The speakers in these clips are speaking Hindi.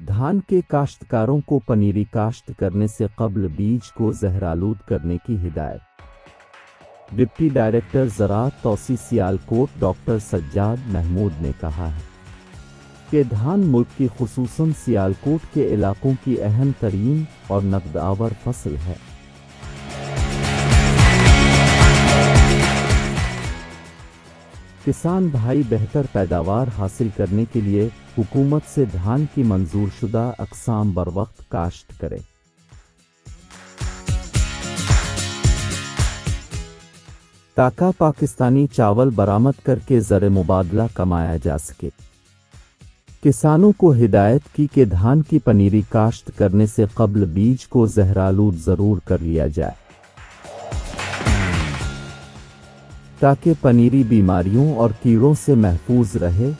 धान के काश्तकारों को पनीरी काश्त करने से कबल बीज को जहरालूद करने की हिदायत। डिप्टी डायरेक्टर ज़रात तोसी सियालकोट डॉक्टर सज्जाद महमूद ने कहा है कि धान मुल्क की खसूस सियालकोट के इलाकों की अहम तरीन और नकदावर फ़सल है। किसान भाई बेहतर पैदावार हासिल करने के लिए हुकूमत से धान की मंजूर शुदा अकसाम बर वक्त काश्त करें। ताका पाकिस्तानी चावल बरामद करके जर मुबादला कमाया जा सके। किसानों को हिदायत की कि धान की पनीरी काश्त करने से कबल बीज को जहरालूद ज़रूर कर लिया जाए। ताकि पनीरी बीमारियों और कीड़ों से महफूज रहे।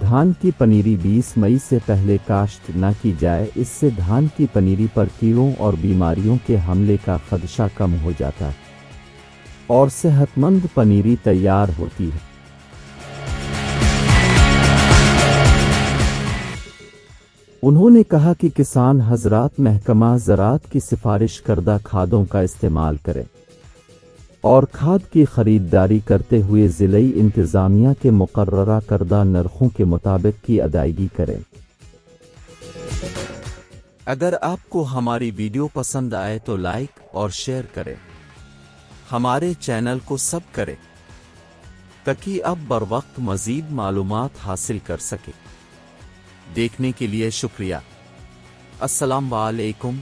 धान की पनीरी 20 मई से पहले काश्त न की जाए, इससे धान की पनीरी पर कीड़ों और बीमारियों के हमले का खदशा कम हो जाता है। और सेहतमंद पनीरी तैयार होती है। उन्होंने कहा कि किसान हजरात महकमा ज़रात की सिफारिश करदा खादों का इस्तेमाल करें। और खाद की खरीददारी करते हुए ज़िलई इंतज़ामिया के मुकर्रा करदा नरखों के मुताबिक की अदायगी करें। अगर आपको हमारी वीडियो पसंद आए तो लाइक और शेयर करें। हमारे चैनल को सब करें, ताकि अब बर वक्त मजीद मालूम हासिल कर सके। देखने के लिए शुक्रिया। अस्सलाम वालेकुम।